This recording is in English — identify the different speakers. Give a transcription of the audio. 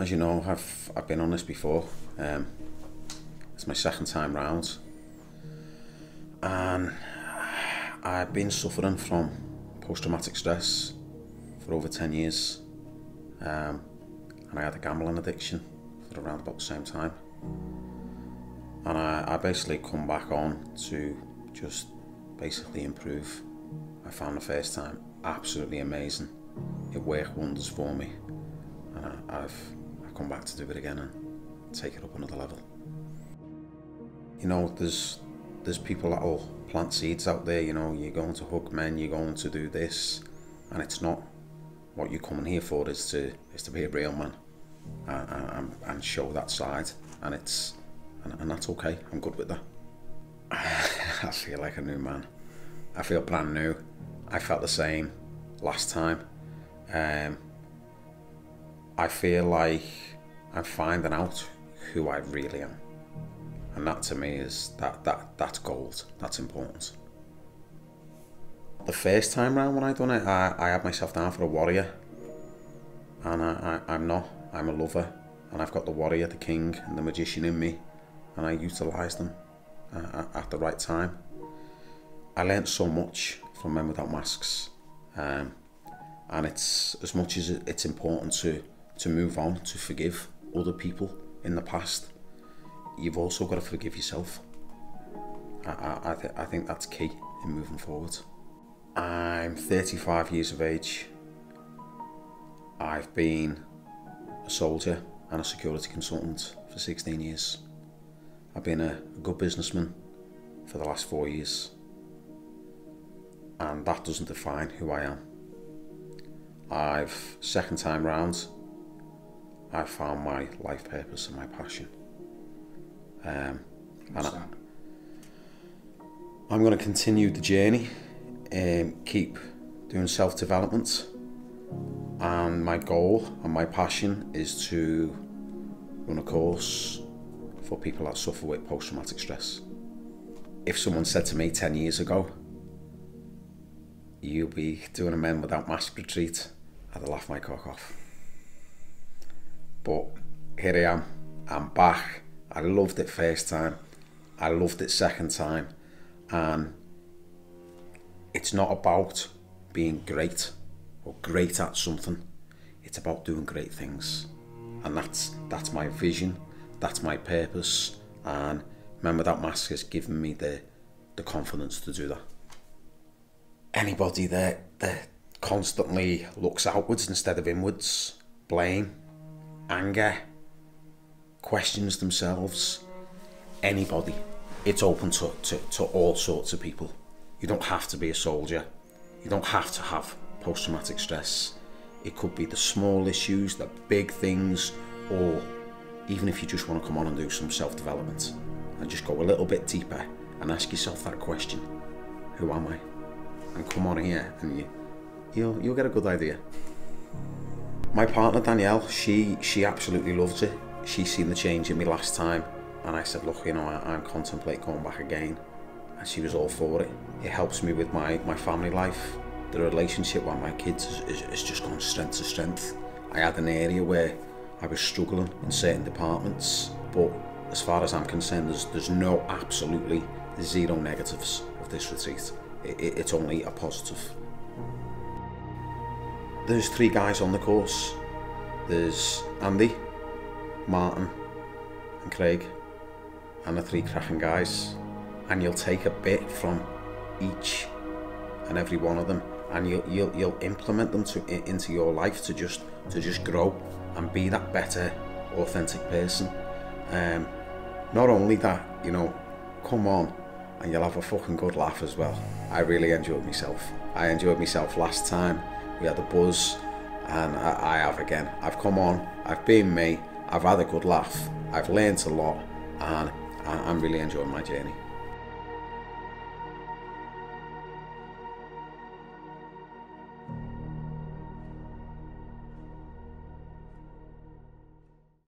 Speaker 1: as you know, I've I've been on this before. Um, it's my second time round, and I've been suffering from post-traumatic stress for over ten years, um, and I had a gambling addiction for around about the same time. And I, I basically come back on to just basically improve. I found the first time absolutely amazing. It worked wonders for me, and I, I've come back to do it again and take it up another level. You know, there's there's people that'll plant seeds out there. You know, you're going to hook men, you're going to do this, and it's not. What you're coming here for is to is to be a real man, and, and, and show that side, and it's and, and that's okay. I'm good with that. I feel like a new man. I feel brand new. I felt the same last time. Um, I feel like I'm finding out who I really am, and that to me is that that that's gold. That's important. The first time round when I done it, I, I had myself down for a warrior, and I, I I'm not. I'm a lover, and I've got the warrior, the king, and the magician in me, and I utilise them uh, at the right time. I learnt so much from Men Without Masks, um, and it's as much as it's important to to move on, to forgive other people in the past. You've also got to forgive yourself. I, I, I, th- I think that's key in moving forward. I'm 35 years of age. I've been a soldier and a security consultant for 16 years. I've been a, a good businessman for the last four years, and that doesn't define who I am. I've, second time round, I found my life purpose and my passion. Um, and I, I'm going to continue the journey and keep doing self development. And my goal and my passion is to run a course for people that suffer with post traumatic stress. If someone said to me 10 years ago, you'll be doing a men without mask retreat, I'd have laughed my cock off. But here I am, I'm back. I loved it first time, I loved it second time, and it's not about being great or great at something. It's about doing great things, and that's that's my vision, that's my purpose, and remember that Mask has given me the the confidence to do that. Anybody that that constantly looks outwards instead of inwards, blame, anger, questions themselves, anybody. It's open to, to, to all sorts of people. You don't have to be a soldier. You don't have to have post traumatic stress. It could be the small issues, the big things, or even if you just want to come on and do some self development and just go a little bit deeper and ask yourself that question Who am I? And come on here and you, you'll, you'll get a good idea. My partner Danielle, she she absolutely loved it. She's seen the change in me last time, and I said, look, you know, I, I'm contemplate going back again, and she was all for it. It helps me with my my family life. The relationship with my kids is, is, is just gone strength to strength. I had an area where I was struggling in certain departments, but as far as I'm concerned, there's, there's no absolutely zero negatives of this retreat. It, it, it's only a positive. There's three guys on the course. There's Andy, Martin, and Craig, and the three cracking guys. And you'll take a bit from each and every one of them, and you'll you'll, you'll implement them to into your life to just to just grow and be that better, authentic person. Um, not only that, you know, come on, and you'll have a fucking good laugh as well. I really enjoyed myself. I enjoyed myself last time. We had a buzz, and I, I have again. I've come on, I've been me, I've had a good laugh, I've learnt a lot, and I, I'm really enjoying my journey.